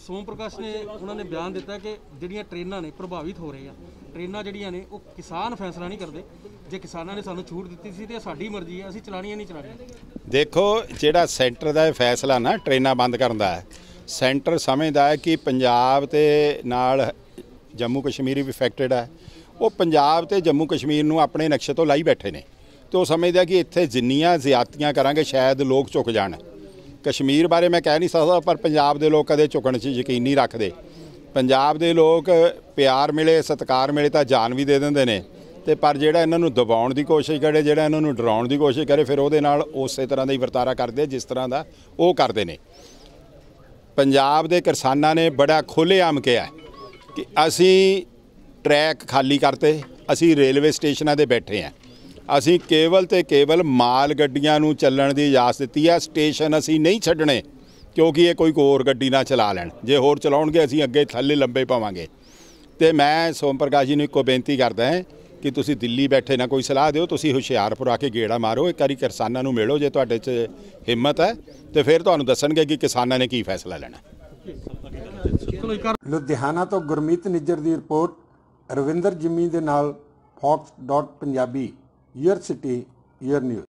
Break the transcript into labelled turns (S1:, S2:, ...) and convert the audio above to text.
S1: ਸੋਮ ਪ੍ਰਕਾਸ਼ ਨੇ ਉਹਨਾਂ ਨੇ ਬਿਆਨ ਦਿੱਤਾ ਕਿ ਜਿਹੜੀਆਂ ਟ੍ਰੇਨਾਂ ਨੇ ਪ੍ਰਭਾਵਿਤ ਹੋ ਰਹੇ ਆ, ਟ੍ਰੇਨਾਂ ਜਿਹੜੀਆਂ ਨੇ ਉਹ ਕਿਸਾਨ ਫੈਸਲਾ ਨਹੀਂ ਕਰਦੇ। ਜੇ ਕਿਸਾਨਾਂ ਨੇ ਸਾਨੂੰ ਛੂਟ ਦਿੱਤੀ ਸੀ ਤੇ ਸਾਡੀ ਮਰਜ਼ੀ ਹੈ ਅਸੀਂ ਚਲਾਣੀਆਂ ਨਹੀਂ ਚਲਾਣੀਆਂ।
S2: ਦੇਖੋ, ਜਿਹੜਾ ਸੈਂਟਰ ਦਾ ਇਹ ਫੈਸਲਾ ਨਾ ਟ੍ਰੇਨਾਂ ਬੰਦ ਕਰਨ ਦਾ ਹੈ, ਸੈਂਟਰ ਸਮਝਦਾ ਹੈ ਕਿ ਪੰਜਾਬ ਤੇ ਨਾਲ ਜੰਮੂ ਕਸ਼ਮੀਰ ਵੀ ਅਫੈਕਟਡ ਹੈ। ਉਹ ਪੰਜਾਬ ਤੇ ਜੰਮੂ ਕਸ਼ਮੀਰ ਨੂੰ ਆਪਣੇ ਨਕਸ਼ੇ ਤੋਂ ਲਾਈ ਬੈਠੇ ਨੇ। ਤੇ ਉਹ ਸਮਝਦਾ ਕਿ ਇੱਥੇ ਜਿੰਨੀਆਂ ਜ਼ਿਆਤੀਆਂ ਕਰਾਂਗੇ, ਸ਼ਾਇਦ ਲੋਕ ਝੁਕ ਜਾਣ। ਕਸ਼ਮੀਰ ਬਾਰੇ ਮੈਂ ਕਹਿ ਨਹੀਂ ਸਕਦਾ, ਪਰ ਪੰਜਾਬ ਦੇ ਲੋਕ ਕਦੇ ਝੁਕਣ 'ਚ ਯਕੀਨ ਨਹੀਂ ਰੱਖਦੇ। ਪੰਜਾਬ ਦੇ ਲੋਕ ਪਿਆਰ ਮਿਲੇ, ਸਤਿਕਾਰ ਮਿਲੇ ਤਾਂ ਜਾਨ ਵੀ ਦੇ ਦਿੰਦੇ ਨੇ। ਤੇ ਪਰ ਜਿਹੜਾ ਇਹਨਾਂ ਨੂੰ ਦਬਾਉਣ ਦੀ ਕੋਸ਼ਿਸ਼ ਕਰੇ, ਜਿਹੜਾ ਇਹਨਾਂ ਨੂੰ ਡਰਾਉਣ ਦੀ ਕੋਸ਼ਿਸ਼ ਕਰੇ, ਫਿਰ ਉਹਦੇ ਨਾਲ ਉਸੇ ਤਰ੍ਹਾਂ ਦਾ ਹੀ ਵਰਤਾਰਾ ਕਰਦੇ, ਜਿਸ ਤਰ੍ਹਾਂ ਦਾ ਉਹ ਕਰਦੇ ਨੇ। ਪੰਜਾਬ ਦੇ ਕਿਸਾਨਾਂ ਨੇ ਬੜਾ ਖੁੱਲ੍ਹੇਆਮ ਕਿਹਾ ਕਿ ਅਸੀਂ ਟਰੈਕ ਖਾਲੀ ਕਰਤੇ, ਅਸੀਂ ਰੇਲਵੇ ਸਟੇਸ਼ਨਾਂ ਤੇ ਬੈਠੇ ਹਾਂ। ਅਸੀਂ ਕੇਵਲ ਤੇ ਕੇਵਲ ਮਾਲ ਗੱਡੀਆਂ ਨੂੰ ਚੱਲਣ ਦੀ ਇਜਾਜ਼ਤ ਦਿੱਤੀ ਹੈ ਸਟੇਸ਼ਨ ਅਸੀਂ ਨਹੀਂ ਛੱਡਣੇ ਕਿਉਂਕਿ ਇਹ ਕੋਈ ਹੋਰ ਗੱਡੀ ਨਾ ਚਲਾ ਲੈਣ। ਜੇ ਹੋਰ ਚਲਾਉਣਗੇ ਅਸੀਂ ਅੱਗੇ ਥੱਲੇ ਲੰਬੇ ਪਾਵਾਂਗੇ। ਤੇ ਮੈਂ ਸੋਮ ਪ੍ਰਕਾਸ਼ ਜੀ ਨੂੰ ਇੱਕੋ ਬੇਨਤੀ ਕਰਦਾ ਹਾਂ ਕਿ ਤੁਸੀਂ ਦਿੱਲੀ ਬੈਠੇ ਨਾ ਕੋਈ ਸਲਾਹ ਦਿਓ ਤੁਸੀਂ ਹੁਸ਼ਿਆਰਪੁਰ ਆ ਕੇ ਗੇੜਾ ਮਾਰੋ ਇੱਕ ਵਾਰੀ ਕਿਸਾਨਾਂ ਨੂੰ ਮਿਲੋ ਜੇ ਤੁਹਾਡੇ 'ਚ ਹਿੰਮਤ ਹੈ ਤੇ ਫਿਰ ਤੁਹਾਨੂੰ ਦੱਸਣਗੇ ਕਿ ਕਿਸਾਨਾਂ ਨੇ ਕੀ ਫੈਸਲਾ ਲੈਣਾ।
S3: ਲੁਧਿਆਣਾ ਤੋਂ ਗੁਰਮੀਤ ਨਿੱਜਰ ਦੀ ਰਿਪੋਰਟ ਰਵਿੰਦਰ ਜਿੰਮੀ ਦੇ ਨਾਲ fox.punjabi your city, your news.